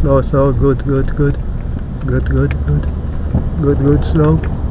slow slow good good good good good good good good slow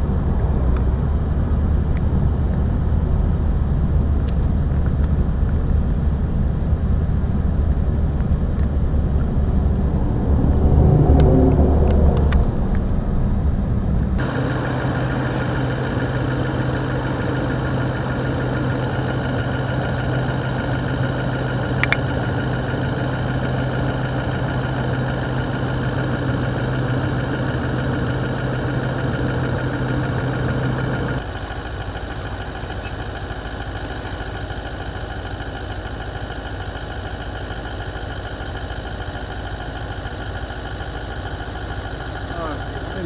How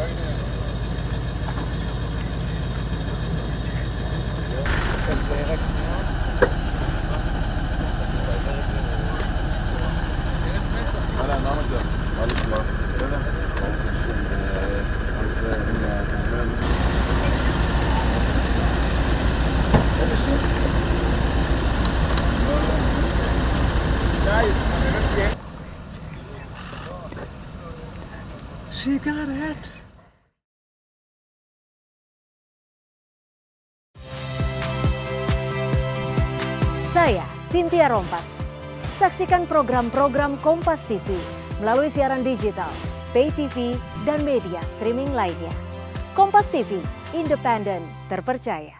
are you doing? Alles. Saya Cynthia Rompas. Saksikan program-program Kompas TV melalui siaran digital, pay TV, dan media streaming lainnya. Kompas TV, independen, terpercaya.